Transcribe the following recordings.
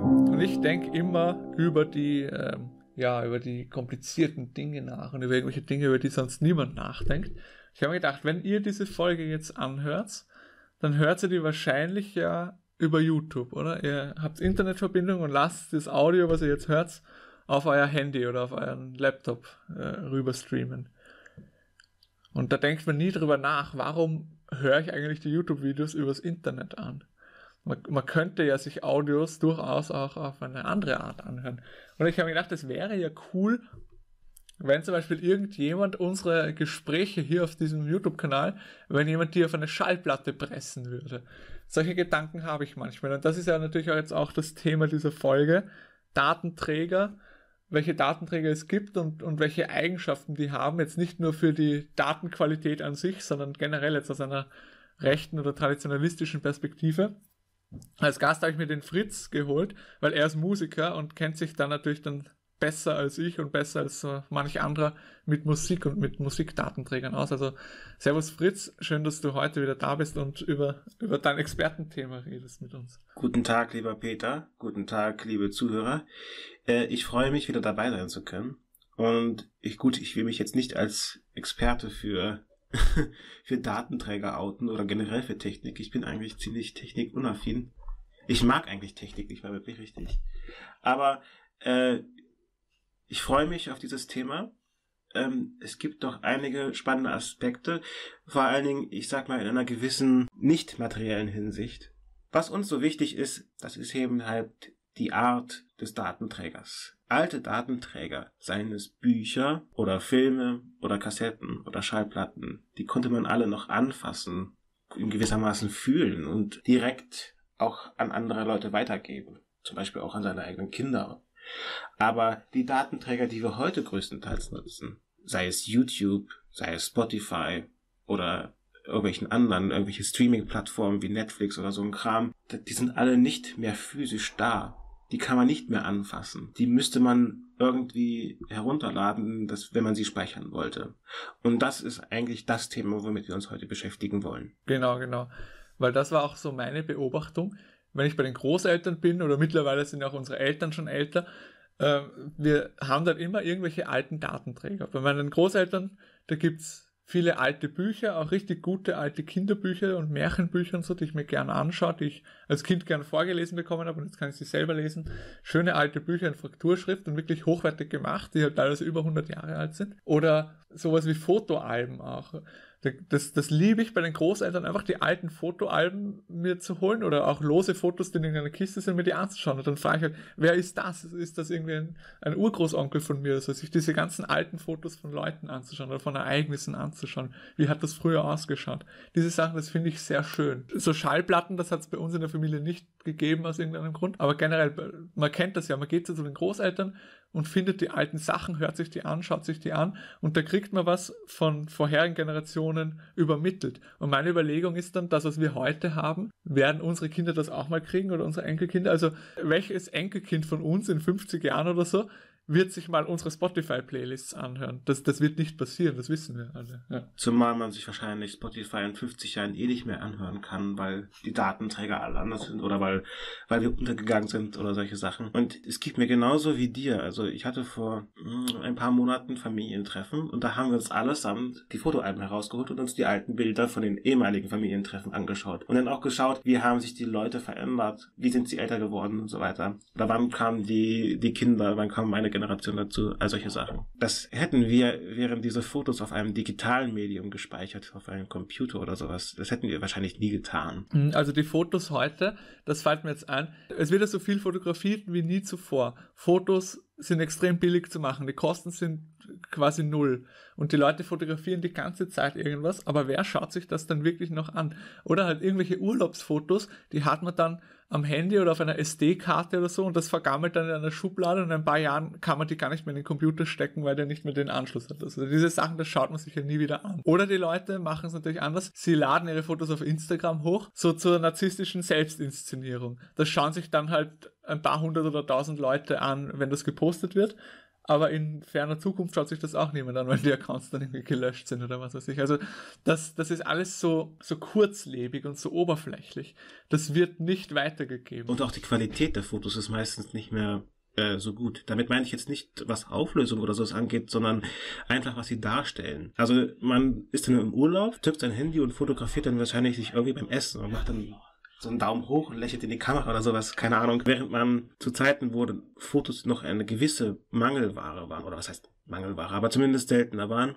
Und ich denke immer über die, ähm, ja, über die komplizierten Dinge nach und über irgendwelche Dinge, über die sonst niemand nachdenkt. Ich habe mir gedacht, wenn ihr diese Folge jetzt anhört, dann hört ihr die wahrscheinlich ja über YouTube, oder? Ihr habt Internetverbindung und lasst das Audio, was ihr jetzt hört, auf euer Handy oder auf euren Laptop äh, rüber streamen. Und da denkt man nie drüber nach, warum höre ich eigentlich die YouTube-Videos übers Internet an? Man, man, könnte ja sich Audios durchaus auch auf eine andere Art anhören. Und ich habe mir gedacht, es wäre ja cool, wenn zum Beispiel irgendjemand unsere Gespräche hier auf diesem YouTube-Kanal, wenn jemand die auf eine Schallplatte pressen würde. Solche Gedanken habe ich manchmal. Und das ist ja natürlich auch jetzt auch das Thema dieser Folge. Datenträger, welche Datenträger es gibt und, und welche Eigenschaften die haben, jetzt nicht nur für die Datenqualität an sich, sondern generell jetzt aus einer rechten oder traditionalistischen Perspektive. Als Gast habe ich mir den Fritz geholt, weil er ist Musiker und kennt sich dann natürlich dann besser als ich und besser als so manch anderer mit Musik und mit Musikdatenträgern aus. Also Servus Fritz, schön, dass du heute wieder da bist und über, über dein Expertenthema redest mit uns. Guten Tag, lieber Peter. Guten Tag, liebe Zuhörer. Äh, ich freue mich, wieder dabei sein zu können. Und ich, gut, ich will mich jetzt nicht als Experte für, für Datenträger outen oder generell für Technik. Ich bin eigentlich ziemlich technikunaffin. Ich mag eigentlich Technik, ich war wirklich richtig. Aber äh, ich freue mich auf dieses Thema. Ähm, es gibt doch einige spannende Aspekte, vor allen Dingen, ich sag mal, in einer gewissen nicht materiellen Hinsicht. Was uns so wichtig ist, das ist eben halt die Art des Datenträgers. Alte Datenträger, seien es Bücher oder Filme oder Kassetten oder Schallplatten, die konnte man alle noch anfassen, in gewissermaßen fühlen und direkt auch an andere Leute weitergeben. Zum Beispiel auch an seine eigenen Kinder aber die Datenträger, die wir heute größtenteils nutzen, sei es YouTube, sei es Spotify oder irgendwelchen anderen, irgendwelche Streaming-Plattformen wie Netflix oder so ein Kram, die sind alle nicht mehr physisch da. Die kann man nicht mehr anfassen. Die müsste man irgendwie herunterladen, dass, wenn man sie speichern wollte. Und das ist eigentlich das Thema, womit wir uns heute beschäftigen wollen. Genau, genau. Weil das war auch so meine Beobachtung wenn ich bei den Großeltern bin oder mittlerweile sind auch unsere Eltern schon älter, äh, wir haben dann immer irgendwelche alten Datenträger. Bei meinen Großeltern, da gibt's viele alte Bücher, auch richtig gute alte Kinderbücher und Märchenbücher und so, die ich mir gerne anschaue, die ich als Kind gerne vorgelesen bekommen habe und jetzt kann ich sie selber lesen. Schöne alte Bücher in Frakturschrift und wirklich hochwertig gemacht, die halt teilweise über 100 Jahre alt sind. Oder sowas wie Fotoalben auch. Das, das liebe ich bei den Großeltern, einfach die alten Fotoalben mir zu holen oder auch lose Fotos, die in einer Kiste sind, mir die anzuschauen. Und dann frage ich halt, wer ist das? Ist das irgendwie ein, ein Urgroßonkel von mir? Also sich diese ganzen alten Fotos von Leuten anzuschauen oder von Ereignissen anzuschauen. Wie hat das früher ausgeschaut? Diese Sachen, das finde ich sehr schön. So Schallplatten, das hat es bei uns in der Familie nicht gegeben aus irgendeinem Grund. Aber generell, man kennt das ja, man geht zu den Großeltern und findet die alten Sachen, hört sich die an, schaut sich die an und da kriegt man was von vorherigen Generationen übermittelt. Und meine Überlegung ist dann, das, was wir heute haben, werden unsere Kinder das auch mal kriegen oder unsere Enkelkinder? Also welches Enkelkind von uns in 50 Jahren oder so wird sich mal unsere Spotify-Playlists anhören. Das, das wird nicht passieren, das wissen wir alle. Ja. Zumal man sich wahrscheinlich Spotify in 50 Jahren eh nicht mehr anhören kann, weil die Datenträger alle anders sind oder weil, weil wir untergegangen sind oder solche Sachen. Und es geht mir genauso wie dir. Also ich hatte vor mh, hm, ein paar Monaten Familientreffen und da haben wir uns allesamt die Fotoalben herausgeholt und uns die alten Bilder von den ehemaligen Familientreffen angeschaut. Und dann auch geschaut, wie haben sich die Leute verändert, wie sind sie älter geworden und so weiter. Oder wann kamen die, die Kinder, wann kamen meine Generation dazu, all solche Sachen. Das hätten wir, wären diese Fotos auf einem digitalen Medium gespeichert, auf einem Computer oder sowas. Das hätten wir wahrscheinlich nie getan. Mhm, also die Fotos heute, das fällt mir jetzt ein, es wird ja so viel fotografiert wie nie zuvor. Fotos sind extrem billig zu machen. Die Kosten sind quasi null. Und die Leute fotografieren die ganze Zeit irgendwas, aber wer schaut sich das dann wirklich noch an? Oder halt irgendwelche Urlaubsfotos, die hat man dann am Handy oder auf einer SD-Karte oder so und das vergammelt dann in einer Schublade und in ein paar Jahren kann man die gar nicht mehr in den Computer stecken, weil der nicht mehr den Anschluss hat. Also diese Sachen, das schaut man sich ja nie wieder an. Oder die Leute machen es natürlich anders. Sie laden ihre Fotos auf Instagram hoch, so zur narzisstischen Selbstinszenierung. Das schauen sich dann halt ein paar hundert oder tausend Leute an, wenn das gepostet wird. Aber in ferner Zukunft schaut sich das auch niemand an, weil die Accounts dann irgendwie gelöscht sind oder was weiß ich. Also das, das ist alles so, so kurzlebig und so oberflächlich. Das wird nicht weitergegeben. Und auch die Qualität der Fotos ist meistens nicht mehr äh, so gut. Damit meine ich jetzt nicht, was Auflösung oder sowas angeht, sondern einfach, was sie darstellen. Also man ist dann im Urlaub, zückt sein Handy und fotografiert dann wahrscheinlich sich irgendwie beim Essen und macht dann so einen Daumen hoch und lächelt in die Kamera oder sowas, keine Ahnung. Während man zu Zeiten, wo Fotos noch eine gewisse Mangelware waren, oder was heißt Mangelware, aber zumindest seltener waren,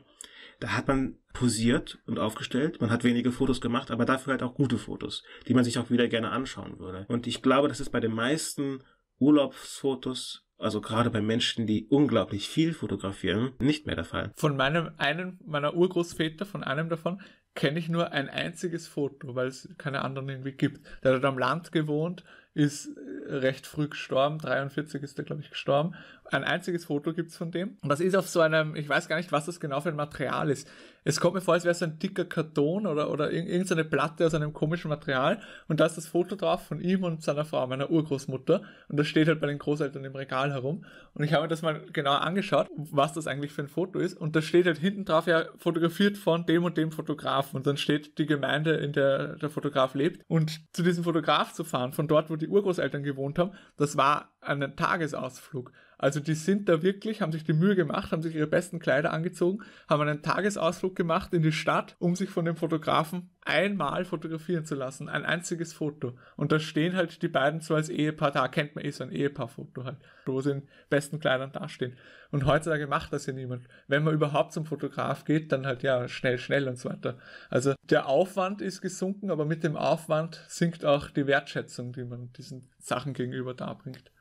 da hat man posiert und aufgestellt. Man hat wenige Fotos gemacht, aber dafür halt auch gute Fotos, die man sich auch wieder gerne anschauen würde. Und ich glaube, das ist bei den meisten Urlaubsfotos also gerade bei Menschen, die unglaublich viel fotografieren, nicht mehr der Fall. Von meinem einen meiner Urgroßväter, von einem davon, kenne ich nur ein einziges Foto, weil es keine anderen irgendwie gibt. Der hat am Land gewohnt, ist recht früh gestorben, 43 ist er, glaube ich, gestorben. Ein einziges Foto gibt es von dem. Und das ist auf so einem, ich weiß gar nicht, was das genau für ein Material ist. Es kommt mir vor, als wäre es ein dicker Karton oder, oder irgendeine Platte aus einem komischen Material. Und da ist das Foto drauf von ihm und seiner Frau, meiner Urgroßmutter. Und das steht halt bei den Großeltern im Regal herum. Und ich habe mir das mal genau angeschaut, was das eigentlich für ein Foto ist. Und da steht halt hinten drauf, ja, fotografiert von dem und dem Fotografen. Und dann steht die Gemeinde, in der der Fotograf lebt. Und zu diesem Fotograf zu fahren, von dort, wo die Urgroßeltern gewohnt haben, das war ein Tagesausflug. Also die sind da wirklich, haben sich die Mühe gemacht, haben sich ihre besten Kleider angezogen, haben einen Tagesausflug gemacht in die Stadt, um sich von dem Fotografen einmal fotografieren zu lassen. Ein einziges Foto. Und da stehen halt die beiden so als Ehepaar da. Kennt man eh so ein Ehepaarfoto halt, wo sie in besten Kleidern dastehen. Und heutzutage macht das ja niemand. Wenn man überhaupt zum Fotograf geht, dann halt ja schnell, schnell und so weiter. Also der Aufwand ist gesunken, aber mit dem Aufwand sinkt auch die Wertschätzung, die man diesen Sachen gegenüber darbringt.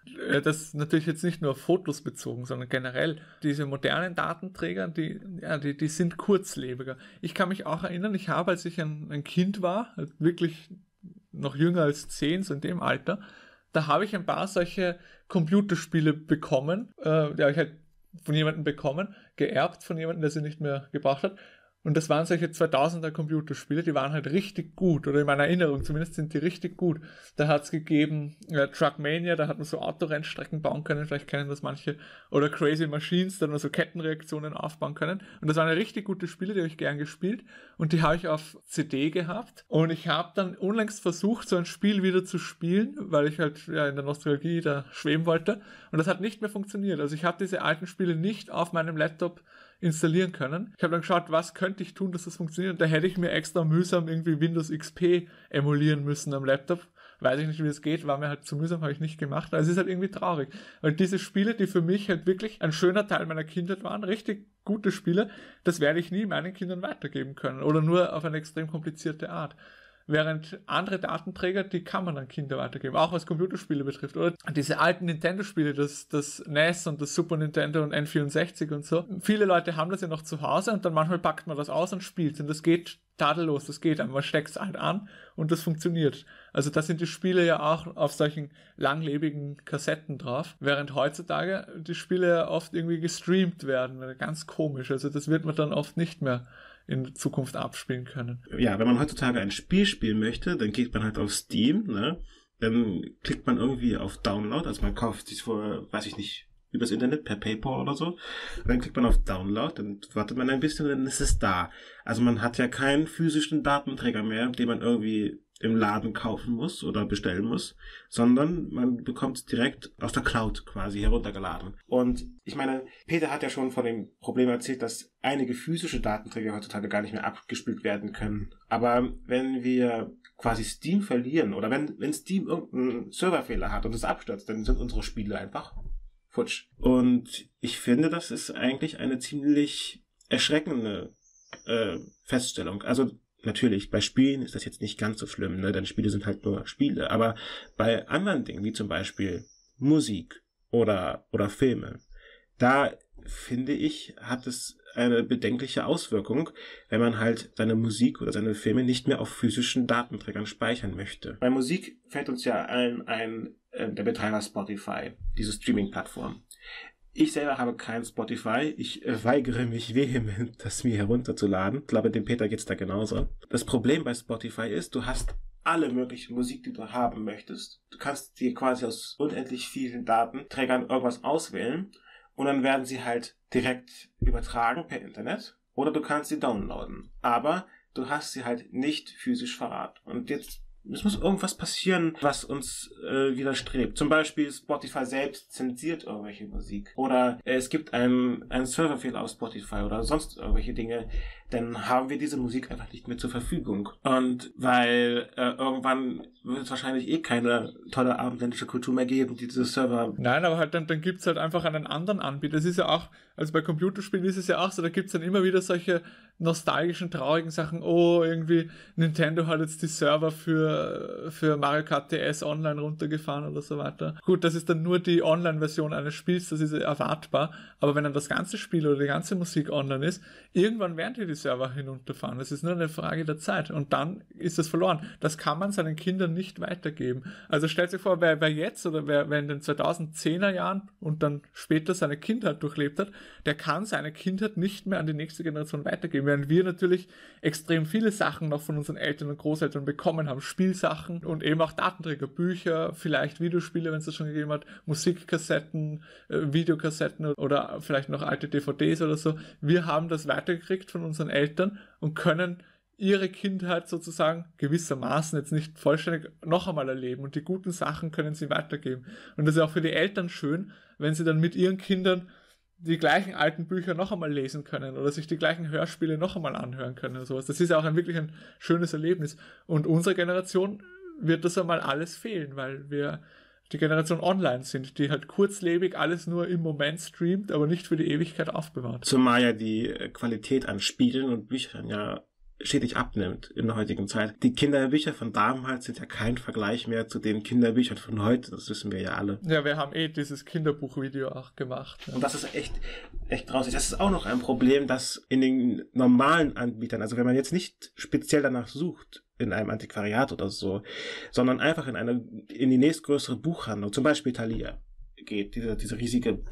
Das natürlich jetzt nicht nur auf Fotos bezogen, sondern generell diese modernen Datenträger, die, ja, die, die sind kurzlebiger. Ich kann mich auch erinnern, ich habe, als ich ein, ein Kind war, halt wirklich noch jünger als zehn, so in dem Alter, da habe ich ein paar solche Computerspiele bekommen, äh, die habe ich halt von jemandem bekommen, geerbt von jemandem, der sie nicht mehr gebraucht hat. Und das waren solche 2000er Computerspiele, die waren halt richtig gut, oder in meiner Erinnerung zumindest sind die richtig gut. Da hat es gegeben äh, Truckmania, da hat man so Autorennstrecken bauen können, vielleicht kennen das manche, oder Crazy Machines, da hat man so Kettenreaktionen aufbauen können. Und das waren richtig gute Spiele, die habe ich gern gespielt und die habe ich auf CD gehabt. Und ich habe dann unlängst versucht, so ein Spiel wieder zu spielen, weil ich halt ja, in der Nostalgie da schweben wollte. Und das hat nicht mehr funktioniert. Also ich habe diese alten Spiele nicht auf meinem Laptop installieren können. Ich habe dann geschaut, was könnte ich tun, dass das funktioniert. Und da hätte ich mir extra mühsam irgendwie Windows XP emulieren müssen am Laptop. Weiß ich nicht, wie es geht, war mir halt zu mühsam, habe ich nicht gemacht. Also es ist halt irgendwie traurig. Weil diese Spiele, die für mich halt wirklich ein schöner Teil meiner Kindheit waren, richtig gute Spiele, das werde ich nie meinen Kindern weitergeben können. Oder nur auf eine extrem komplizierte Art. Während andere Datenträger, die kann man an Kinder weitergeben, auch was Computerspiele betrifft. Oder diese alten Nintendo-Spiele, das, das NES und das Super Nintendo und N64 und so. Viele Leute haben das ja noch zu Hause und dann manchmal packt man das aus und spielt. Und das geht tadellos, das geht. Man steckt es halt an und das funktioniert. Also da sind die Spiele ja auch auf solchen langlebigen Kassetten drauf, während heutzutage die Spiele oft irgendwie gestreamt werden. Ganz komisch. Also das wird man dann oft nicht mehr in Zukunft abspielen können. Ja, wenn man heutzutage ein Spiel spielen möchte, dann geht man halt auf Steam, ne? Dann klickt man irgendwie auf Download, also man kauft sich vor, weiß ich nicht, übers Internet per PayPal oder so. Dann klickt man auf Download, dann wartet man ein bisschen, dann ist es da. Also man hat ja keinen physischen Datenträger mehr, den man irgendwie im Laden kaufen muss oder bestellen muss, sondern man bekommt es direkt aus der Cloud quasi heruntergeladen. Und ich meine, Peter hat ja schon von dem Problem erzählt, dass einige physische Datenträger heutzutage gar nicht mehr abgespielt werden können. Aber wenn wir quasi Steam verlieren oder wenn, wenn Steam irgendeinen Serverfehler hat und es abstürzt, dann sind unsere Spiele einfach futsch. Und ich finde, das ist eigentlich eine ziemlich erschreckende äh, Feststellung. Also natürlich, bei Spielen ist das jetzt nicht ganz so schlimm, ne? denn Spiele sind halt nur Spiele. Aber bei anderen Dingen, wie zum Beispiel Musik oder, oder Filme, da finde ich, hat es eine bedenkliche Auswirkung, wenn man halt seine Musik oder seine Filme nicht mehr auf physischen Datenträgern speichern möchte. Bei Musik fällt uns ja allen ein, äh, der Betreiber Spotify, diese Streaming-Plattform. Ich selber habe kein Spotify. Ich äh, weigere mich vehement, das mir herunterzuladen. Ich glaube, dem Peter geht's da genauso. Das Problem bei Spotify ist, du hast alle möglichen Musik, die du haben möchtest. Du kannst dir quasi aus unendlich vielen Datenträgern irgendwas auswählen und dann werden sie halt direkt übertragen per Internet oder du kannst sie downloaden. Aber du hast sie halt nicht physisch verrat. Und jetzt es muss irgendwas passieren, was uns äh, widerstrebt. Zum Beispiel Spotify selbst zensiert irgendwelche Musik. Oder äh, es gibt einen, einen Serverfehler auf Spotify oder sonst irgendwelche Dinge. Dann haben wir diese Musik einfach nicht mehr zur Verfügung. Und weil äh, irgendwann wird es wahrscheinlich eh keine tolle abendländische Kultur mehr geben, die diese Server. Nein, aber halt dann, dann gibt es halt einfach einen anderen Anbieter. Das ist ja auch, also bei Computerspielen ist es ja auch so, da gibt es dann immer wieder solche nostalgischen, traurigen Sachen. Oh, irgendwie Nintendo hat jetzt die Server für, für Mario Kart DS online runtergefahren oder so weiter. Gut, das ist dann nur die Online-Version eines Spiels, das ist erwartbar. Aber wenn dann das ganze Spiel oder die ganze Musik online ist, irgendwann werden die die Server hinunterfahren. Das ist nur eine Frage der Zeit. Und dann ist das verloren. Das kann man seinen Kindern nicht weitergeben. Also stellt sich vor, wer, wer jetzt oder wer, wer in den 2010er Jahren und dann später seine Kindheit durchlebt hat, der kann seine Kindheit nicht mehr an die nächste Generation weitergeben während wir natürlich extrem viele Sachen noch von unseren Eltern und Großeltern bekommen haben. Spielsachen und eben auch Datenträger, Bücher, vielleicht Videospiele, wenn es das schon gegeben hat, Musikkassetten, äh, Videokassetten oder vielleicht noch alte DVDs oder so. Wir haben das weitergekriegt von unseren Eltern und können ihre Kindheit sozusagen gewissermaßen jetzt nicht vollständig noch einmal erleben und die guten Sachen können sie weitergeben. Und das ist auch für die Eltern schön, wenn sie dann mit ihren Kindern die gleichen alten Bücher noch einmal lesen können oder sich die gleichen Hörspiele noch einmal anhören können und sowas. Das ist ja auch ein wirklich ein schönes Erlebnis. Und unserer Generation wird das einmal alles fehlen, weil wir die Generation online sind, die halt kurzlebig alles nur im Moment streamt, aber nicht für die Ewigkeit aufbewahrt. Zumal ja die Qualität an Spielen und Büchern ja stetig abnimmt in der heutigen Zeit. Die Kinderbücher von damals sind ja kein Vergleich mehr zu den Kinderbüchern von heute, das wissen wir ja alle. Ja, wir haben eh dieses Kinderbuchvideo auch gemacht. Ja. Und das ist echt, echt grausig. Das ist auch noch ein Problem, dass in den normalen Anbietern, also wenn man jetzt nicht speziell danach sucht, in einem Antiquariat oder so, sondern einfach in eine, in die nächstgrößere Buchhandlung, zum Beispiel Thalia geht, diese, diese riesige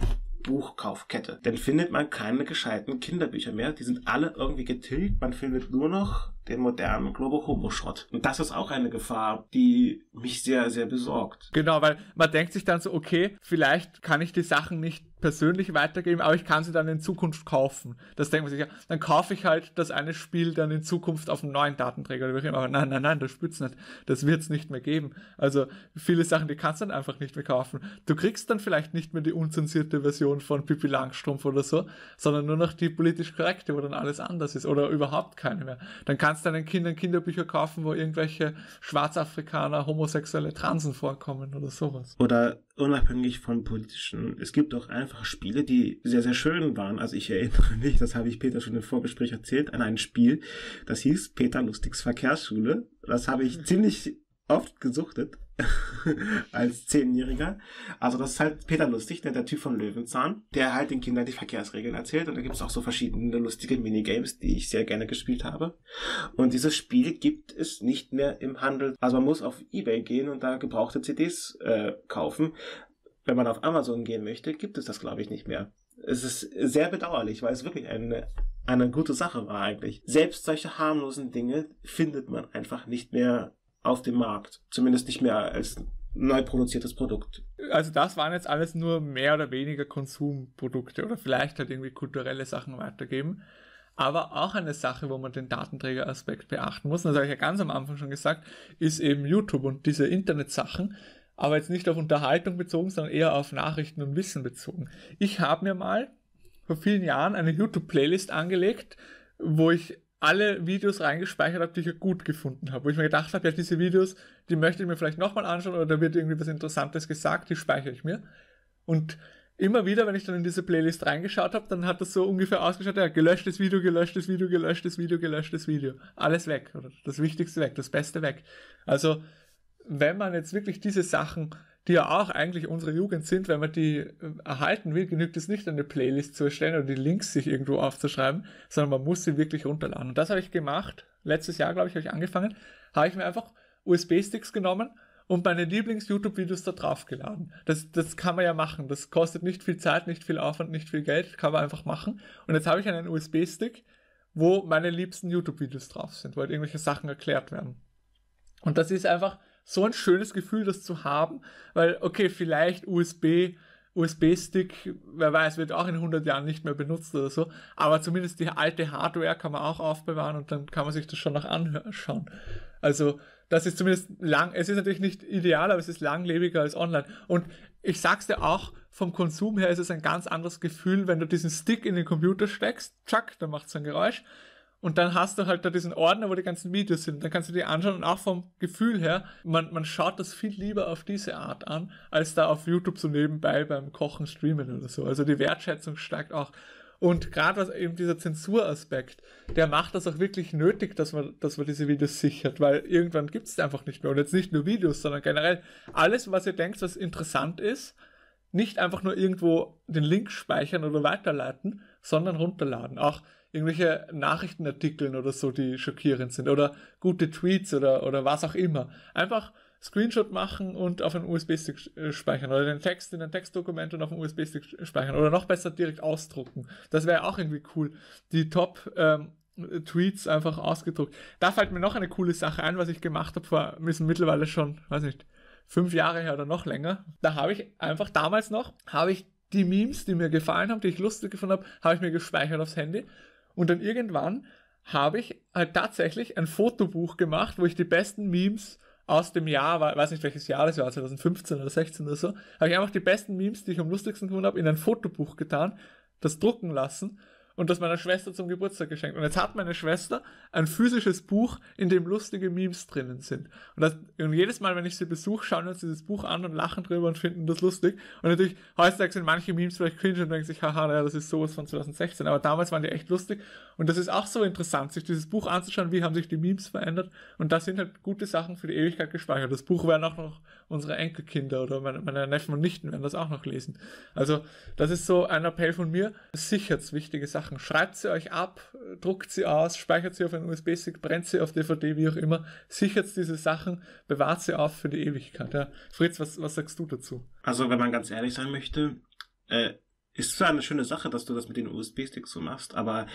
Buchkaufkette. Dann findet man keine gescheiten Kinderbücher mehr. Die sind alle irgendwie getilgt. Man findet nur noch den modernen Globo Homo Schrott. Und das ist auch eine Gefahr, die mich sehr, sehr besorgt. Genau, weil man denkt sich dann so, okay, vielleicht kann ich die Sachen nicht persönlich weitergeben, aber ich kann sie dann in Zukunft kaufen. Das denkt man sich ja. Dann kaufe ich halt das eine Spiel dann in Zukunft auf einem neuen Datenträger. Aber nein, nein, nein, das spürt's nicht. Das wird's nicht mehr geben. Also viele Sachen, die kannst du dann einfach nicht mehr kaufen. Du kriegst dann vielleicht nicht mehr die unzensierte Version von Pippi Langstrumpf oder so, sondern nur noch die politisch korrekte, wo dann alles anders ist oder überhaupt keine mehr. Dann kannst du deinen Kindern Kinderbücher kaufen, wo irgendwelche Schwarzafrikaner, homosexuelle Transen vorkommen oder sowas. Oder unabhängig von politischen. Es gibt auch einfach Spiele, die sehr, sehr schön waren. Also ich erinnere mich, das habe ich Peter schon im Vorgespräch erzählt, an ein Spiel, das hieß Peter Lustigs Verkehrsschule. Das habe ich ziemlich oft gesuchtet als Zehnjähriger. Also das ist halt Peter Lustig, der, der Typ von Löwenzahn, der halt den Kindern die Verkehrsregeln erzählt. Und da gibt es auch so verschiedene lustige Minigames, die ich sehr gerne gespielt habe. Und dieses Spiel gibt es nicht mehr im Handel. Also man muss auf Ebay gehen und da gebrauchte CDs äh, kaufen. Wenn man auf Amazon gehen möchte, gibt es das, glaube ich, nicht mehr. Es ist sehr bedauerlich, weil es wirklich eine, eine gute Sache war eigentlich. Selbst solche harmlosen Dinge findet man einfach nicht mehr auf dem Markt. Zumindest nicht mehr als neu produziertes Produkt. Also das waren jetzt alles nur mehr oder weniger Konsumprodukte oder vielleicht halt irgendwie kulturelle Sachen weitergeben. Aber auch eine Sache, wo man den Datenträgeraspekt beachten muss, das habe ich ja ganz am Anfang schon gesagt, ist eben YouTube und diese Internetsachen, aber jetzt nicht auf Unterhaltung bezogen, sondern eher auf Nachrichten und Wissen bezogen. Ich habe mir mal vor vielen Jahren eine YouTube-Playlist angelegt, wo ich alle Videos reingespeichert habe, die ich gut gefunden habe. Wo ich mir gedacht habe, ja, diese Videos, die möchte ich mir vielleicht nochmal anschauen oder da wird irgendwie was Interessantes gesagt, die speichere ich mir. Und immer wieder, wenn ich dann in diese Playlist reingeschaut habe, dann hat das so ungefähr ausgeschaut, ja, gelöschtes Video, gelöschtes Video, gelöschtes Video, gelöschtes Video. Alles weg. Oder das Wichtigste weg, das Beste weg. Also, wenn man jetzt wirklich diese Sachen die ja auch eigentlich unsere Jugend sind, wenn man die äh, erhalten will, genügt es nicht, eine Playlist zu erstellen oder die Links sich irgendwo aufzuschreiben, sondern man muss sie wirklich runterladen. Und das habe ich gemacht. Letztes Jahr, glaube ich, habe ich angefangen. Habe ich mir einfach USB-Sticks genommen und meine Lieblings-YouTube-Videos da drauf geladen. Das, das kann man ja machen. Das kostet nicht viel Zeit, nicht viel Aufwand, nicht viel Geld. Kann man einfach machen. Und jetzt habe ich einen USB-Stick, wo meine liebsten YouTube-Videos drauf sind, wo halt irgendwelche Sachen erklärt werden. Und das ist einfach so ein schönes Gefühl, das zu haben, weil, okay, vielleicht USB USB-Stick, wer weiß, wird auch in 100 Jahren nicht mehr benutzt oder so. Aber zumindest die alte Hardware kann man auch aufbewahren und dann kann man sich das schon noch anschauen. Also, das ist zumindest lang, es ist natürlich nicht ideal, aber es ist langlebiger als online. Und ich sag's dir auch, vom Konsum her ist es ein ganz anderes Gefühl, wenn du diesen Stick in den Computer steckst, tschack, dann macht's ein Geräusch. Und dann hast du halt da diesen Ordner, wo die ganzen Videos sind. Dann kannst du die anschauen und auch vom Gefühl her, man, man schaut das viel lieber auf diese Art an, als da auf YouTube so nebenbei beim Kochen, Streamen oder so. Also die Wertschätzung steigt auch. Und gerade was eben dieser Zensuraspekt, der macht das auch wirklich nötig, dass man, dass man diese Videos sichert, weil irgendwann gibt es einfach nicht mehr. Und jetzt nicht nur Videos, sondern generell alles, was ihr denkt, was interessant ist, nicht einfach nur irgendwo den Link speichern oder weiterleiten, sondern runterladen. Auch irgendwelche Nachrichtenartikeln oder so, die schockierend sind oder gute Tweets oder, oder was auch immer. Einfach Screenshot machen und auf einen USB-Stick äh, speichern oder den Text in ein Textdokument und auf einen USB-Stick speichern oder noch besser direkt ausdrucken. Das wäre auch irgendwie cool. Die Top ähm, Tweets einfach ausgedruckt. Da fällt mir noch eine coole Sache ein, was ich gemacht habe vor, müssen mittlerweile schon, weiß nicht, fünf Jahre her oder noch länger. Da habe ich einfach damals noch, habe ich die Memes, die mir gefallen haben, die ich lustig gefunden habe, habe ich mir gespeichert aufs Handy und dann irgendwann habe ich halt tatsächlich ein Fotobuch gemacht, wo ich die besten Memes aus dem Jahr, weiß nicht welches Jahr das war, 2015 oder 16 oder so, habe ich einfach die besten Memes, die ich am lustigsten gefunden habe, in ein Fotobuch getan, das drucken lassen und das meiner Schwester zum Geburtstag geschenkt. Und jetzt hat meine Schwester ein physisches Buch, in dem lustige Memes drinnen sind. Und, das, und jedes Mal, wenn ich sie besuche, schauen wir uns dieses Buch an und lachen drüber und finden das lustig. Und natürlich, heutzutage sind manche Memes vielleicht cringe und denken sich, haha, naja, das ist sowas von 2016. Aber damals waren die echt lustig. Und das ist auch so interessant, sich dieses Buch anzuschauen, wie haben sich die Memes verändert. Und da sind halt gute Sachen für die Ewigkeit gespeichert. Das Buch werden auch noch unsere Enkelkinder oder meine, meine Neffen und Nichten werden das auch noch lesen. Also, das ist so ein Appell von mir. Sichert wichtige Sachen Sachen. Schreibt sie euch ab, druckt sie aus, speichert sie auf einen USB-Stick, brennt sie auf DVD, wie auch immer. Sichert diese Sachen, bewahrt sie auf für die Ewigkeit. Ja. Fritz, was, was sagst du dazu? Also, wenn man ganz ehrlich sein möchte, äh, ist zwar eine schöne Sache, dass du das mit den USB-Sticks so machst, aber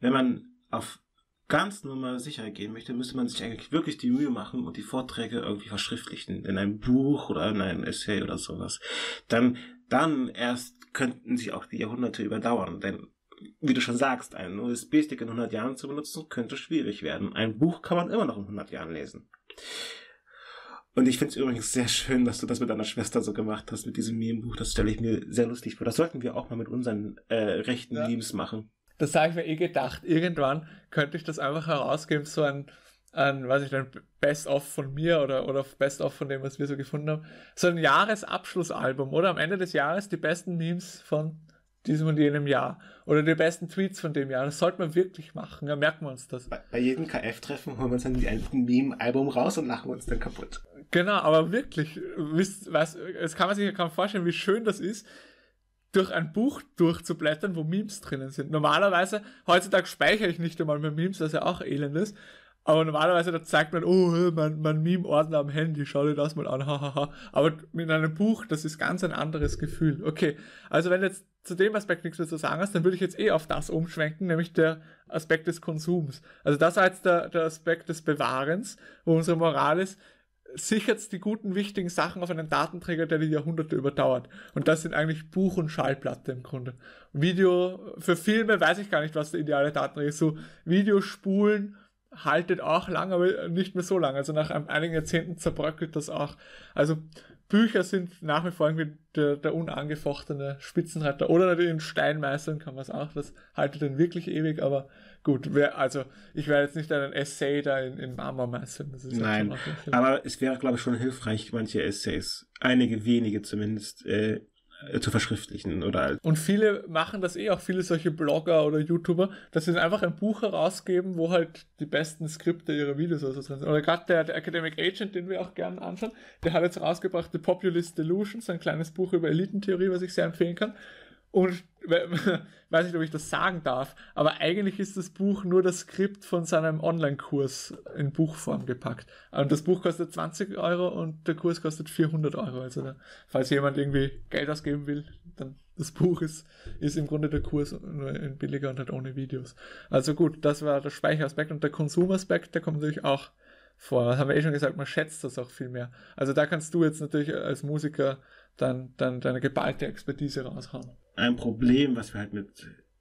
wenn man auf ganz normal sicher gehen möchte, müsste man sich eigentlich wirklich die Mühe machen und die Vorträge irgendwie verschriftlichen in einem Buch oder in einem Essay oder sowas. Dann, dann erst könnten sie auch die Jahrhunderte überdauern, denn wie du schon sagst, einen USB-Stick in 100 Jahren zu benutzen, könnte schwierig werden. Ein Buch kann man immer noch in 100 Jahren lesen. Und ich finde es übrigens sehr schön, dass du das mit deiner Schwester so gemacht hast, mit diesem Meme-Buch. Das stelle ich mir sehr lustig vor. Das sollten wir auch mal mit unseren äh, rechten ja. Memes machen. Das habe ich mir eh gedacht. Irgendwann könnte ich das einfach herausgeben, so ein, ein weiß ich, ein Best-of von mir oder, oder Best-of von dem, was wir so gefunden haben. So ein Jahresabschlussalbum, oder? Am Ende des Jahres die besten Memes von diesem und jenem Jahr. Oder die besten Tweets von dem Jahr. Das sollte man wirklich machen. Ja, merken wir uns das. Bei, bei jedem KF-Treffen holen wir uns dann ein Meme-Album raus und lachen uns dann kaputt. Genau, aber wirklich, wisst, was, es kann man sich ja kaum vorstellen, wie schön das ist, durch ein Buch durchzublättern, wo Memes drinnen sind. Normalerweise, heutzutage speichere ich nicht einmal mehr Memes, was ja auch elend ist. Aber normalerweise da zeigt man, oh, mein, mein Meme-Ordner am Handy, schau dir das mal an, hahaha. Aber mit einem Buch, das ist ganz ein anderes Gefühl. Okay, also wenn jetzt zu dem Aspekt nichts mehr zu sagen hast, dann würde ich jetzt eh auf das umschwenken, nämlich der Aspekt des Konsums. Also das jetzt der, der Aspekt des Bewahrens, wo unsere Moral ist, sichert die guten, wichtigen Sachen auf einen Datenträger, der die Jahrhunderte überdauert. Und das sind eigentlich Buch und Schallplatte im Grunde. Video, für Filme weiß ich gar nicht, was der ideale Datenträger ist. So Videospulen haltet auch lang, aber nicht mehr so lang. Also nach einigen Jahrzehnten zerbröckelt das auch. Also Bücher sind nach wie vor irgendwie der, der unangefochtene Spitzenreiter. Oder natürlich in Steinmeißeln kann man es auch. Das haltet dann wirklich ewig, aber gut. Wer, also ich werde jetzt nicht einen Essay da in, in Marmor meißeln. Nein, aber es wäre, glaube ich, schon hilfreich, manche Essays, einige wenige zumindest, äh, äh, zu verschriftlichen oder und viele machen das eh auch viele solche Blogger oder YouTuber dass sie einfach ein Buch herausgeben wo halt die besten Skripte ihrer Videos oder so drin sind. Oder gerade der, der, Academic Agent den wir auch gerne anschauen der hat jetzt rausgebracht The Populist Delusions ein kleines Buch über Elitentheorie was ich sehr empfehlen kann und weiß nicht, ob ich das sagen darf, aber eigentlich ist das Buch nur das Skript von seinem Online-Kurs in Buchform gepackt. Und das Buch kostet 20 Euro und der Kurs kostet 400 Euro. Also, da, falls jemand irgendwie Geld ausgeben will, dann das Buch ist, ist im Grunde der Kurs nur in billiger und halt ohne Videos. Also gut, das war der Speicheraspekt und der Konsumaspekt, der kommt natürlich auch vor. Das haben wir eh schon gesagt, man schätzt das auch viel mehr. Also da kannst du jetzt natürlich als Musiker dann, dann deine geballte Expertise raushauen. Ein Problem, was wir halt mit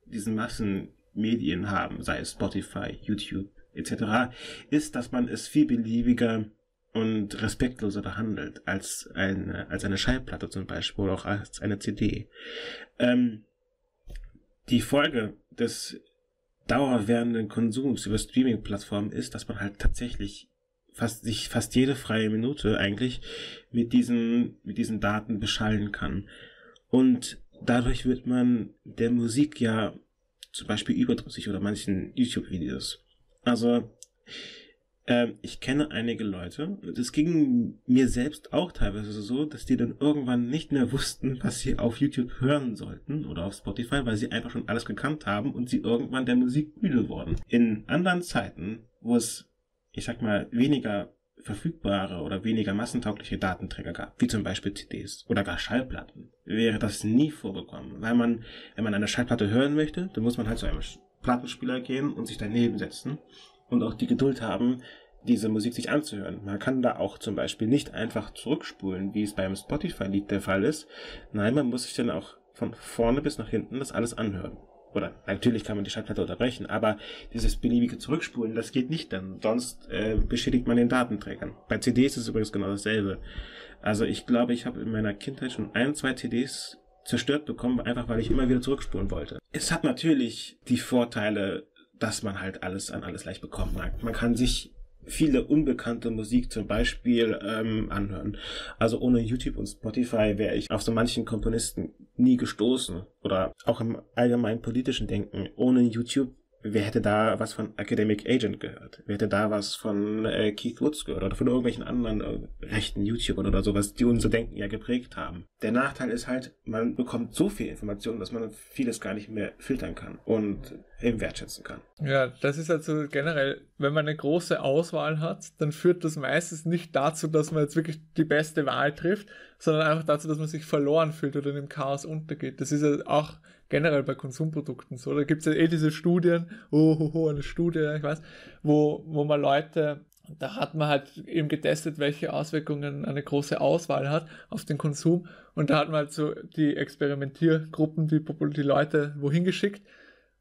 diesen Massenmedien haben, sei es Spotify, YouTube etc., ist, dass man es viel beliebiger und respektloser behandelt als eine, als eine Schallplatte zum Beispiel oder auch als eine CD. Ähm, die Folge des dauerwährenden Konsums über Streaming-Plattformen ist, dass man halt tatsächlich fast sich fast jede freie Minute eigentlich mit diesen mit diesen Daten beschallen kann und dadurch wird man der Musik ja zum Beispiel überdrüssig oder manchen YouTube-Videos. Also äh, ich kenne einige Leute, das ging mir selbst auch teilweise so, dass die dann irgendwann nicht mehr wussten, was sie auf YouTube hören sollten oder auf Spotify, weil sie einfach schon alles gekannt haben und sie irgendwann der Musik müde wurden. In anderen Zeiten, wo es, ich sag mal, weniger verfügbare oder weniger massentaugliche Datenträger gab, wie zum Beispiel CDs oder gar Schallplatten, wäre das nie vorgekommen. Weil man, wenn man eine Schallplatte hören möchte, dann muss man halt zu einem Plattenspieler gehen und sich daneben setzen und auch die Geduld haben, diese Musik sich anzuhören. Man kann da auch zum Beispiel nicht einfach zurückspulen, wie es beim Spotify-Lied der Fall ist. Nein, man muss sich dann auch von vorne bis nach hinten das alles anhören. Oder natürlich kann man die Schallplatte unterbrechen, aber dieses beliebige Zurückspulen, das geht nicht dann. Sonst äh, beschädigt man den Datenträgern. Bei CDs ist es übrigens genau dasselbe. Also ich glaube, ich habe in meiner Kindheit schon ein, zwei CDs zerstört bekommen, einfach weil ich immer wieder zurückspulen wollte. Es hat natürlich die Vorteile, dass man halt alles an alles leicht bekommt. Man kann sich viele unbekannte Musik zum Beispiel ähm, anhören. Also ohne YouTube und Spotify wäre ich auf so manchen Komponisten nie gestoßen. Oder auch im allgemeinen politischen Denken. Ohne YouTube wer hätte da was von Academic Agent gehört? Wer hätte da was von äh, Keith Woods gehört oder von irgendwelchen anderen äh, rechten YouTubern oder sowas, die unser Denken ja geprägt haben? Der Nachteil ist halt, man bekommt so viel Information, dass man vieles gar nicht mehr filtern kann und eben wertschätzen kann. Ja, das ist also generell, wenn man eine große Auswahl hat, dann führt das meistens nicht dazu, dass man jetzt wirklich die beste Wahl trifft, sondern einfach dazu, dass man sich verloren fühlt oder in dem Chaos untergeht. Das ist ja auch generell bei Konsumprodukten so. Da gibt es ja eh diese Studien, oh, oh, oh, eine Studie, ich weiß, wo, wo man Leute, da hat man halt eben getestet, welche Auswirkungen eine große Auswahl hat auf den Konsum. Und da hat man halt so die Experimentiergruppen, die, die Leute wohin geschickt.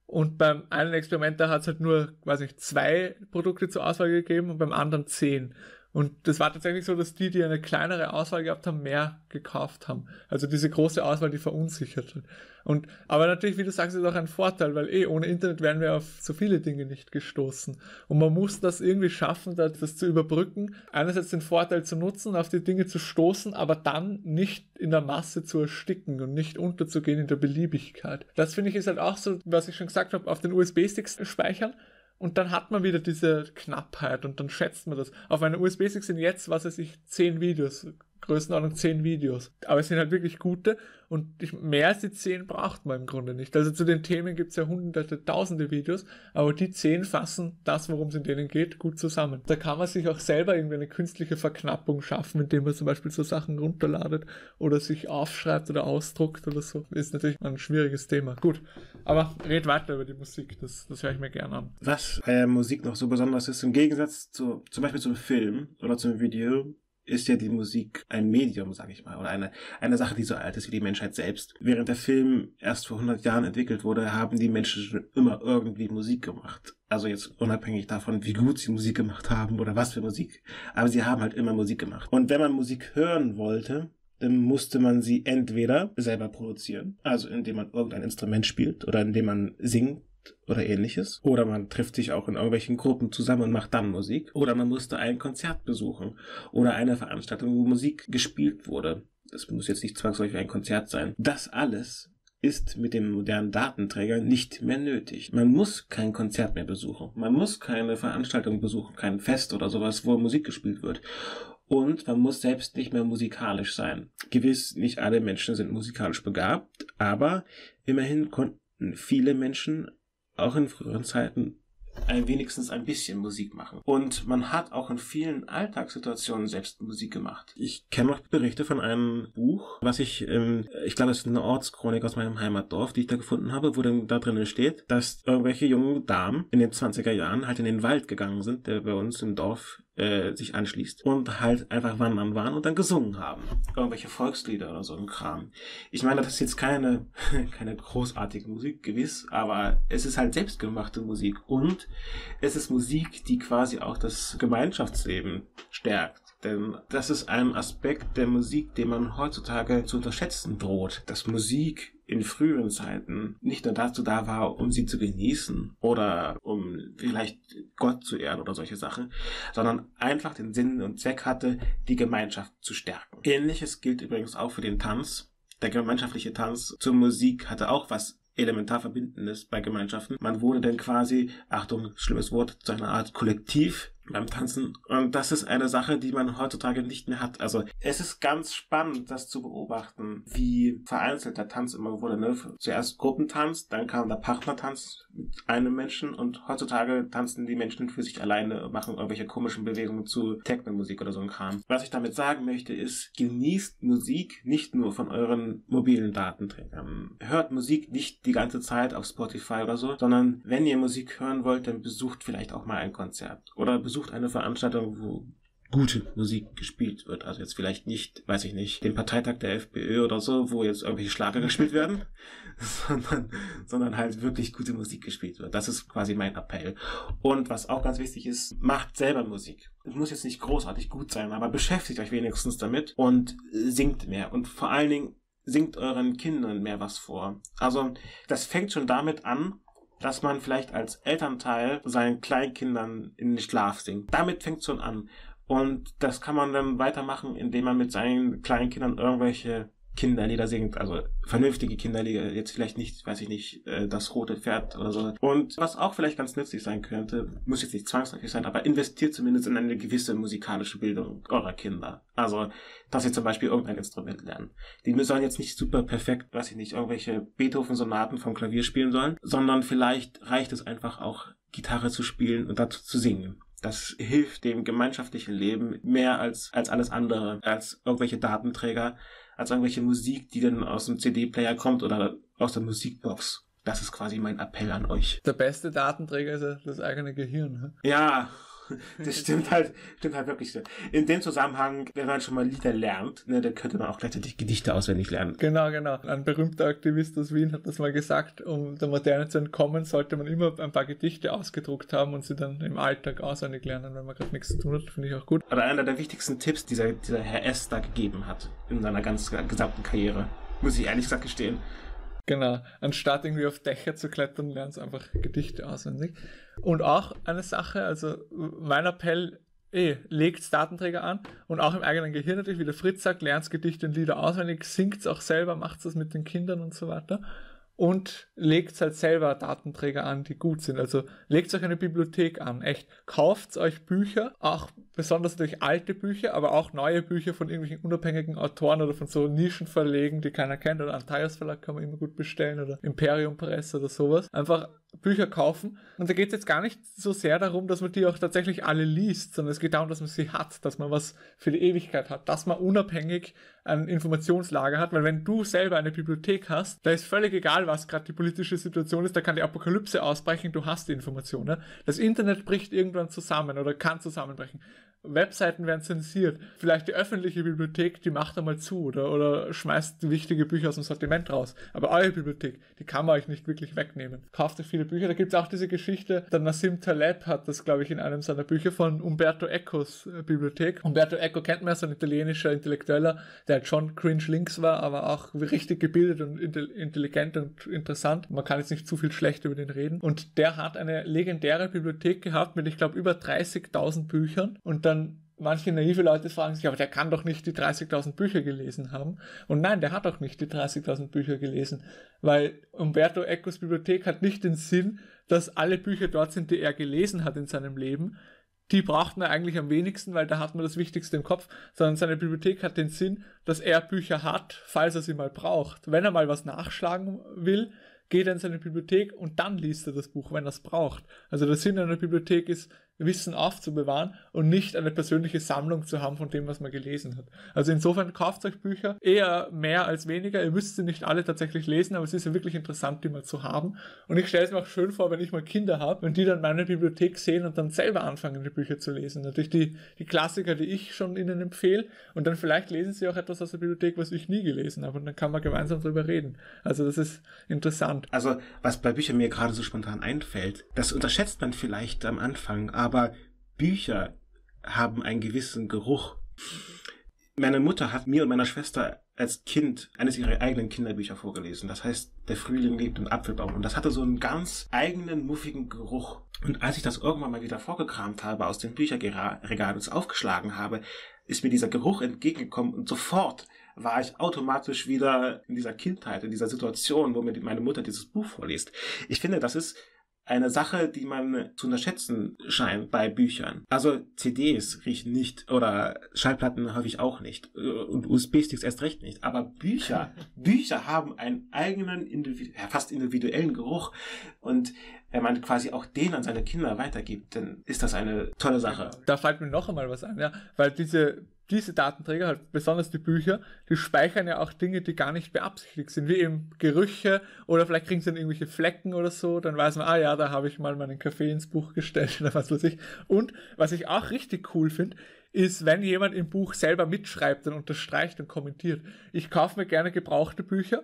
Und beim einen Experiment, da hat es halt nur, weiß ich, zwei Produkte zur Auswahl gegeben und beim anderen zehn. Und das war tatsächlich so, dass die, die eine kleinere Auswahl gehabt haben, mehr gekauft haben. Also diese große Auswahl, die verunsichert hat. Und, aber natürlich, wie du sagst, ist auch ein Vorteil, weil eh ohne Internet wären wir auf so viele Dinge nicht gestoßen. Und man muss das irgendwie schaffen, das zu überbrücken. Einerseits den Vorteil zu nutzen, auf die Dinge zu stoßen, aber dann nicht in der Masse zu ersticken und nicht unterzugehen in der Beliebigkeit. Das finde ich ist halt auch so, was ich schon gesagt habe, auf den USB-Sticks speichern und dann hat man wieder diese Knappheit und dann schätzt man das. Auf einer USB-Stick sind jetzt, was weiß ich, 10 Videos. Größenordnung 10 Videos. Aber es sind halt wirklich gute und ich, mehr als die 10 braucht man im Grunde nicht. Also zu den Themen gibt es ja hunderte, tausende Videos, aber die 10 fassen das, worum es in denen geht, gut zusammen. Da kann man sich auch selber irgendwie eine künstliche Verknappung schaffen, indem man zum Beispiel so Sachen runterladet oder sich aufschreibt oder ausdruckt oder so. Ist natürlich ein schwieriges Thema. Gut, aber red weiter über die Musik, das, das höre ich mir gerne an. Was äh, Musik noch so besonders ist, im Gegensatz zu zum Beispiel zum Film oder zum Video, ist ja die Musik ein Medium, sag ich mal, oder eine, eine Sache, die so alt ist wie die Menschheit selbst. Während der Film erst vor 100 Jahren entwickelt wurde, haben die Menschen schon immer irgendwie Musik gemacht. Also jetzt unabhängig davon, wie gut sie Musik gemacht haben oder was für Musik. Aber sie haben halt immer Musik gemacht. Und wenn man Musik hören wollte, dann musste man sie entweder selber produzieren, also indem man irgendein Instrument spielt oder indem man singt oder ähnliches. Oder man trifft sich auch in irgendwelchen Gruppen zusammen und macht dann Musik. Oder man musste ein Konzert besuchen oder eine Veranstaltung, wo Musik gespielt wurde. Das muss jetzt nicht zwangsläufig ein Konzert sein. Das alles ist mit dem modernen Datenträger nicht mehr nötig. Man muss kein Konzert mehr besuchen. Man muss keine Veranstaltung besuchen, kein Fest oder sowas, wo Musik gespielt wird. Und man muss selbst nicht mehr musikalisch sein. Gewiss, nicht alle Menschen sind musikalisch begabt, aber immerhin konnten viele Menschen auch in früheren Zeiten ein, wenigstens ein bisschen Musik machen. Und man hat auch in vielen Alltagssituationen selbst Musik gemacht. Ich kenne noch Berichte von einem Buch, was ich, ähm, ich glaube, es ist eine Ortschronik aus meinem Heimatdorf, die ich da gefunden habe, wo dann da drinnen steht, dass irgendwelche jungen Damen in den 20er Jahren halt in den Wald gegangen sind, der bei uns im Dorf äh, sich anschließt und halt einfach wandern waren und dann gesungen haben. Irgendwelche Volkslieder oder so ein Kram. Ich meine, das ist jetzt keine, keine großartige Musik, gewiss, aber es ist halt selbstgemachte Musik und es ist Musik, die quasi auch das Gemeinschaftsleben stärkt. Denn das ist ein Aspekt der Musik, den man heutzutage zu unterschätzen droht. Dass Musik in früheren Zeiten nicht nur dazu da war, um sie zu genießen oder um vielleicht Gott zu ehren oder solche Sachen, sondern einfach den Sinn und Zweck hatte, die Gemeinschaft zu stärken. Ähnliches gilt übrigens auch für den Tanz. Der gemeinschaftliche Tanz zur Musik hatte auch was elementar Verbindendes bei Gemeinschaften. Man wurde dann quasi, Achtung, schlimmes Wort, zu einer Art Kollektiv beim Tanzen. Und das ist eine Sache, die man heutzutage nicht mehr hat. Also es ist ganz spannend, das zu beobachten, wie vereinzelt der Tanz immer wurde. Ne? Zuerst Gruppentanz, dann kam der Partnertanz mit einem Menschen und heutzutage tanzen die Menschen für sich alleine machen irgendwelche komischen Bewegungen zu Techno-Musik oder so ein Kram. Was ich damit sagen möchte, ist, genießt Musik nicht nur von euren mobilen Datenträgern. Hört Musik nicht die ganze Zeit auf Spotify oder so, sondern wenn ihr Musik hören wollt, dann besucht vielleicht auch mal ein Konzert oder besucht besucht eine Veranstaltung, wo gute Musik gespielt wird. Also jetzt vielleicht nicht, weiß ich nicht, den Parteitag der FPÖ oder so, wo jetzt irgendwelche Schlager gespielt werden, sondern, sondern halt wirklich gute Musik gespielt wird. Das ist quasi mein Appell. Und was auch ganz wichtig ist, macht selber Musik. Es muss jetzt nicht großartig gut sein, aber beschäftigt euch wenigstens damit und singt mehr. Und vor allen Dingen singt euren Kindern mehr was vor. Also das fängt schon damit an, dass man vielleicht als Elternteil seinen Kleinkindern in den Schlaf singt. Damit fängt schon an. Und das kann man dann weitermachen, indem man mit seinen Kleinkindern irgendwelche Kinderlieder singt, also vernünftige Kinderlieder, jetzt vielleicht nicht, weiß ich nicht, äh, das rote Pferd oder so. Und was auch vielleicht ganz nützlich sein könnte, muss jetzt nicht zwangsläufig sein, aber investiert zumindest in eine gewisse musikalische Bildung eurer Kinder. Also, dass sie zum Beispiel irgendein Instrument lernen. Die sollen jetzt nicht super perfekt, weiß ich nicht, irgendwelche Beethoven-Sonaten vom Klavier spielen sollen, sondern vielleicht reicht es einfach auch, Gitarre zu spielen und dazu zu singen. Das hilft dem gemeinschaftlichen Leben mehr als, als alles andere, als irgendwelche Datenträger, als irgendwelche Musik, die dann aus dem CD-Player kommt oder aus der Musikbox. Das ist quasi mein Appell an euch. Der beste Datenträger ist ja das eigene Gehirn. Ne? Ja, das stimmt halt, stimmt halt wirklich so. In dem Zusammenhang, wenn man schon mal Lieder lernt, ne, dann könnte man auch gleichzeitig Gedichte auswendig lernen. Genau, genau. Ein berühmter Aktivist aus Wien hat das mal gesagt, um der Moderne zu entkommen, sollte man immer ein paar Gedichte ausgedruckt haben und sie dann im Alltag auswendig lernen, wenn man gerade nichts zu tun hat, finde ich auch gut. Oder einer der wichtigsten Tipps, die dieser, dieser Herr S. da gegeben hat in seiner ganz gesamten Karriere. Muss ich ehrlich gesagt gestehen. Genau. Anstatt irgendwie auf Dächer zu klettern, lernen sie einfach Gedichte auswendig. Und auch eine Sache, also mein Appell, eh, legt Datenträger an und auch im eigenen Gehirn natürlich, wie der Fritz sagt, lernt Gedichte und Lieder auswendig, singt auch selber, macht es mit den Kindern und so weiter und legt halt selber Datenträger an, die gut sind. Also legt euch eine Bibliothek an, echt. Kauft euch Bücher, auch besonders natürlich alte Bücher, aber auch neue Bücher von irgendwelchen unabhängigen Autoren oder von so Nischenverlegen, die keiner kennt. Oder Antaios Verlag kann man immer gut bestellen oder Imperium Press oder sowas. Einfach Bücher kaufen. Und da geht es jetzt gar nicht so sehr darum, dass man die auch tatsächlich alle liest, sondern es geht darum, dass man sie hat, dass man was für die Ewigkeit hat, dass man unabhängig ein Informationslager hat, weil wenn du selber eine Bibliothek hast, da ist völlig egal, was gerade die politische Situation ist, da kann die Apokalypse ausbrechen, du hast die Informationen. Das Internet bricht irgendwann zusammen oder kann zusammenbrechen. Webseiten werden zensiert. Vielleicht die öffentliche Bibliothek, die macht einmal zu oder, oder schmeißt wichtige Bücher aus dem Sortiment raus. Aber eure Bibliothek, die kann man euch nicht wirklich wegnehmen. Kauft euch viele Bücher. Da gibt es auch diese Geschichte, der Nassim Taleb hat das, glaube ich, in einem seiner Bücher von Umberto Ecos äh, Bibliothek. Umberto Eco kennt man, so ein italienischer Intellektueller, der halt schon cringe links war, aber auch richtig gebildet und intelligent und interessant. Man kann jetzt nicht zu viel schlecht über den reden. Und der hat eine legendäre Bibliothek gehabt mit, ich glaube, über 30.000 Büchern und dann dann manche naive Leute fragen sich, aber der kann doch nicht die 30.000 Bücher gelesen haben. Und nein, der hat auch nicht die 30.000 Bücher gelesen, weil Umberto Ecos Bibliothek hat nicht den Sinn, dass alle Bücher dort sind, die er gelesen hat in seinem Leben. Die braucht man eigentlich am wenigsten, weil da hat man das Wichtigste im Kopf, sondern seine Bibliothek hat den Sinn, dass er Bücher hat, falls er sie mal braucht. Wenn er mal was nachschlagen will, geht er in seine Bibliothek und dann liest er das Buch, wenn er es braucht. Also der Sinn einer Bibliothek ist, Wissen aufzubewahren und nicht eine persönliche Sammlung zu haben von dem, was man gelesen hat. Also insofern kauft euch Bücher eher mehr als weniger. Ihr müsst sie nicht alle tatsächlich lesen, aber es ist ja wirklich interessant, die mal zu haben. Und ich stelle es mir auch schön vor, wenn ich mal Kinder habe, wenn die dann meine Bibliothek sehen und dann selber anfangen, die Bücher zu lesen. Natürlich die, die Klassiker, die ich schon ihnen empfehle. Und dann vielleicht lesen sie auch etwas aus der Bibliothek, was ich nie gelesen habe. Und dann kann man gemeinsam darüber reden. Also das ist interessant. Also was bei Büchern mir gerade so spontan einfällt, das unterschätzt man vielleicht am Anfang, aber Bücher haben einen gewissen Geruch. Meine Mutter hat mir und meiner Schwester als Kind eines ihrer eigenen Kinderbücher vorgelesen. Das heißt, der Frühling lebt im Apfelbaum. Und das hatte so einen ganz eigenen, muffigen Geruch. Und als ich das irgendwann mal wieder vorgekramt habe, aus dem Bücherregal und aufgeschlagen habe, ist mir dieser Geruch entgegengekommen und sofort war ich automatisch wieder in dieser Kindheit, in dieser Situation, wo mir meine Mutter dieses Buch vorliest. Ich finde, das ist eine Sache, die man zu unterschätzen scheint bei Büchern. Also CDs riechen nicht oder Schallplatten häufig auch nicht und USB-Sticks erst recht nicht. Aber Bücher, Bücher haben einen eigenen, fast individuellen Geruch und wenn man quasi auch den an seine Kinder weitergibt, dann ist das eine tolle Sache. Da fällt mir noch einmal was ein, ja, weil diese diese Datenträger, halt besonders die Bücher, die speichern ja auch Dinge, die gar nicht beabsichtigt sind, wie eben Gerüche oder vielleicht kriegen sie dann irgendwelche Flecken oder so, dann weiß man, ah ja, da habe ich mal meinen Kaffee ins Buch gestellt oder was weiß ich. Und was ich auch richtig cool finde, ist, wenn jemand im Buch selber mitschreibt und unterstreicht und kommentiert. Ich kaufe mir gerne gebrauchte Bücher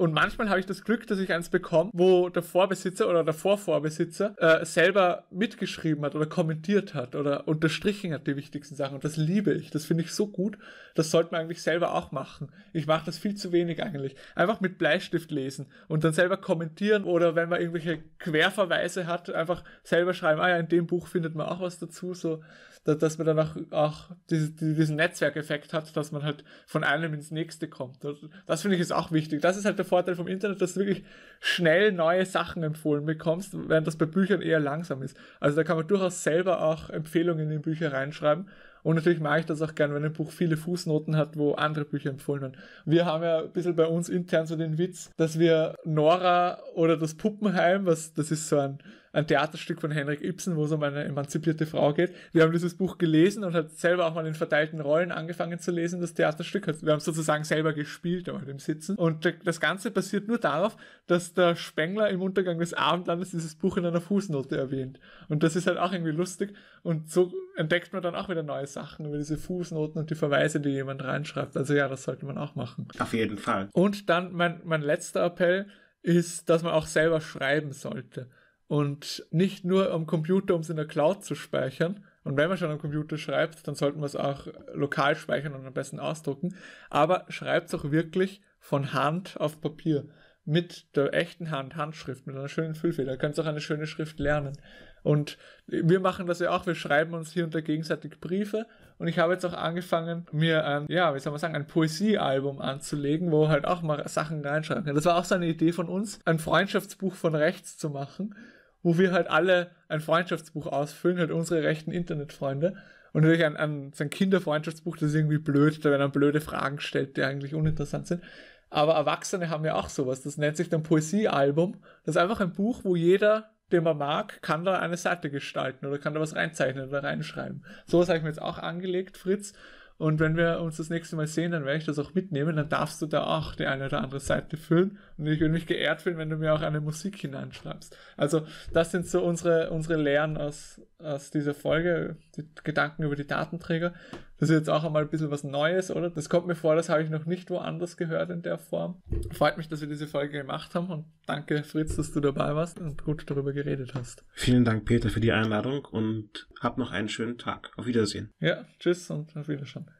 und manchmal habe ich das Glück, dass ich eins bekomme, wo der Vorbesitzer oder der Vorvorbesitzer äh, selber mitgeschrieben hat oder kommentiert hat oder unterstrichen hat die wichtigsten Sachen. Und das liebe ich. Das finde ich so gut. Das sollte man eigentlich selber auch machen. Ich mache das viel zu wenig eigentlich. Einfach mit Bleistift lesen und dann selber kommentieren oder wenn man irgendwelche Querverweise hat, einfach selber schreiben, ah ja, in dem Buch findet man auch was dazu. So dass man dann auch, auch diesen Netzwerkeffekt hat, dass man halt von einem ins nächste kommt. Das finde ich ist auch wichtig. Das ist halt der Vorteil vom Internet, dass du wirklich schnell neue Sachen empfohlen bekommst, während das bei Büchern eher langsam ist. Also da kann man durchaus selber auch Empfehlungen in die Bücher reinschreiben. Und natürlich mag ich das auch gern, wenn ein Buch viele Fußnoten hat, wo andere Bücher empfohlen werden. Wir haben ja ein bisschen bei uns intern so den Witz, dass wir Nora oder das Puppenheim, was das ist so ein ein Theaterstück von Henrik Ibsen, wo es um eine emanzipierte Frau geht. Wir haben dieses Buch gelesen und hat selber auch mal in verteilten Rollen angefangen zu lesen, das Theaterstück. Also wir haben sozusagen selber gespielt, aber im Sitzen. Und das Ganze basiert nur darauf, dass der Spengler im Untergang des Abendlandes dieses Buch in einer Fußnote erwähnt. Und das ist halt auch irgendwie lustig. Und so entdeckt man dann auch wieder neue Sachen über diese Fußnoten und die Verweise, die jemand reinschreibt. Also ja, das sollte man auch machen. Auf jeden Fall. Und dann mein, mein letzter Appell ist, dass man auch selber schreiben sollte. Und nicht nur am Computer, um es in der Cloud zu speichern. Und wenn man schon am Computer schreibt, dann sollten wir es auch lokal speichern und am besten ausdrucken. Aber schreibt es auch wirklich von Hand auf Papier. Mit der echten Hand, Handschrift, mit einer schönen Füllfeder. Ihr könnt auch eine schöne Schrift lernen. Und wir machen das ja auch. Wir schreiben uns hier und da gegenseitig Briefe. Und ich habe jetzt auch angefangen, mir ein, ja, wie soll man sagen, ein Poesiealbum anzulegen, wo halt auch mal Sachen reinschreiben kann. Das war auch so eine Idee von uns, ein Freundschaftsbuch von rechts zu machen wo wir halt alle ein Freundschaftsbuch ausfüllen, halt unsere rechten Internetfreunde. Und natürlich ein, ein, so ein Kinderfreundschaftsbuch, das ist irgendwie blöd, da werden dann blöde Fragen gestellt, die eigentlich uninteressant sind. Aber Erwachsene haben ja auch sowas. Das nennt sich dann Poesiealbum. Das ist einfach ein Buch, wo jeder, den man mag, kann da eine Seite gestalten oder kann da was reinzeichnen oder reinschreiben. Sowas habe ich mir jetzt auch angelegt, Fritz. Und wenn wir uns das nächste Mal sehen, dann werde ich das auch mitnehmen. Dann darfst du da auch die eine oder andere Seite füllen. Und ich würde mich geehrt fühlen, wenn du mir auch eine Musik hineinschreibst. Also, das sind so unsere, unsere Lehren aus, aus dieser Folge, die Gedanken über die Datenträger. Das ist jetzt auch einmal ein bisschen was Neues, oder? Das kommt mir vor, das habe ich noch nicht woanders gehört in der Form. Freut mich, dass wir diese Folge gemacht haben und danke, Fritz, dass du dabei warst und gut darüber geredet hast. Vielen Dank, Peter, für die Einladung und hab noch einen schönen Tag. Auf Wiedersehen. Ja, tschüss und auf Wiedersehen.